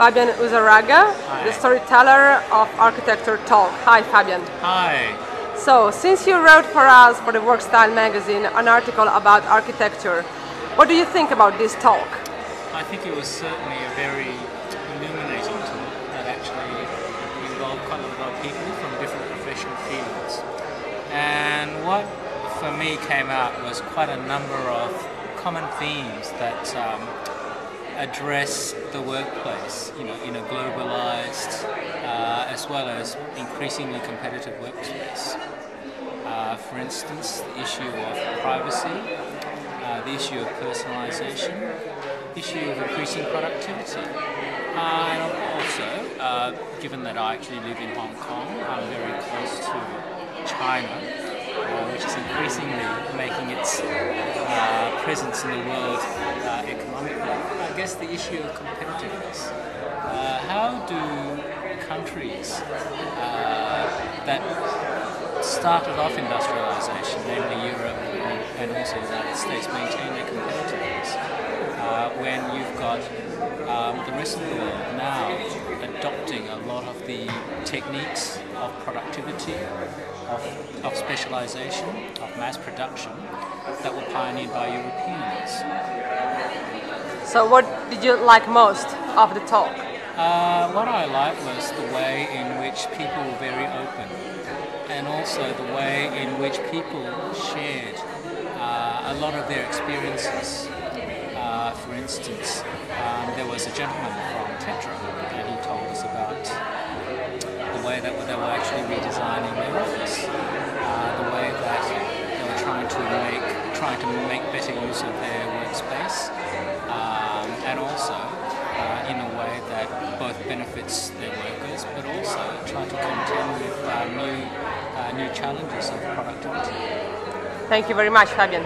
Fabian Uzaraga, the storyteller of Architecture Talk. Hi, Fabian. Hi. So, since you wrote for us for the Workstyle magazine an article about architecture, what do you think about this talk? I think it was certainly a very illuminating talk that actually involved quite a lot of people from different professional fields. And what for me came out was quite a number of common themes that um, address the workplace, you know, in a globalized uh, as well as increasingly competitive workplace. Uh, for instance, the issue of privacy, uh, the issue of personalization, the issue of increasing productivity. And also, uh, given that I actually live in Hong Kong, I'm very close to China, which is increasingly making its uh, presence in the world uh, economically. The issue of competitiveness. Uh, how do countries uh, that started off industrialization, namely Europe and also the United States, maintain their competitiveness? Uh, when you've got um, the rest of the world now adopting a lot of the techniques of productivity, of, of specialization, of mass production that were pioneered by Europeans. So, what did you like most of the talk? Uh, what I liked was the way in which people were very open, and also the way in which people shared uh, a lot of their experiences. Uh, for instance, um, there was a gentleman from Tetra, and he told us about the way that they were actually redesigning their office, uh, the way that they were trying to make trying to make better use of their workspace, um, and also uh, in a way that both benefits their workers, but also try to contend with uh, new uh, new challenges of productivity. Thank you very much, Fabian.